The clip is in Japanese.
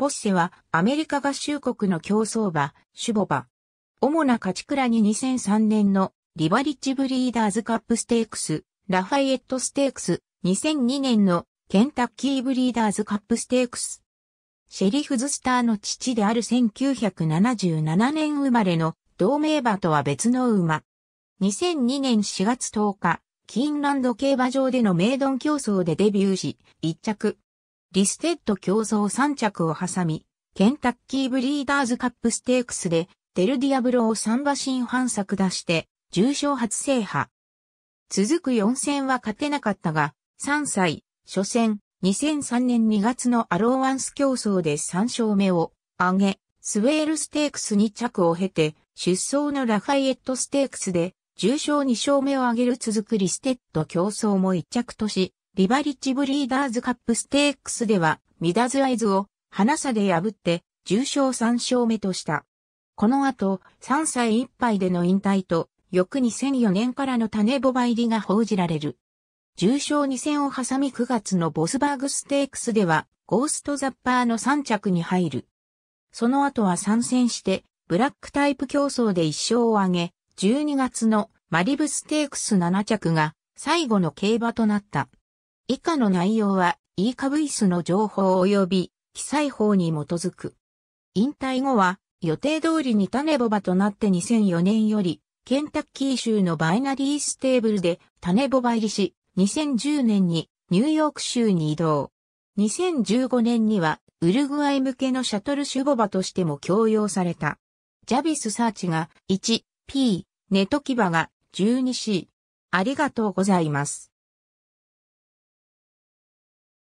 ポッセはアメリカ合衆国の競走馬、種牡馬。主な勝ち鞍に2003年のリバリッジブリーダーズカップステークス、ラファイエットステークス、2002年のケンタッキーブリーダーズカップステークス。シェリフズスターの父である1977年生まれの同名馬とは別の馬。2002年4月10日、キーンランド競馬場でのメイドン競走でデビューし、1着。リステッド競走3着を挟み、ケンタッキーブリーダーズカップステークスで、デルディアブロを3馬身半差下して、重賞初制覇。続く4戦は勝てなかったが、3歳、初戦、2003年2月のアローワンス競走で3勝目を挙げ、スウェールステークス2着を経て、出走のラファイエットステークスで重賞2勝目を挙げる続くリステッド競走も一着とし、リバリッジブリーダーズカップステークスでは、ミダズアイズをハナ差で破って重賞3勝目とした。この後、3歳いっぱいでの引退と、翌2004年からの種ボバ入りが報じられる。重賞2戦を挟み9月のボスバーグステークスでは、ゴーストザッパーの3着に入る。その後は参戦して、ブラックタイプ競争で1勝を挙げ、12月のマリブステークス7着が最後の競馬となった。以下の内容は E カブイスの情報及び記載法に基づく。引退後は予定通りに種ボバとなって2004年よりケンタッキー州のバイナリーステーブルで種ボバ入りし、2010年にニューヨーク州に移動。2015年にはウルグアイ向けのシャトルシュボバとしても供用された。ジャビスサーチが 1P ネトキバが 12C。ありがとうございます。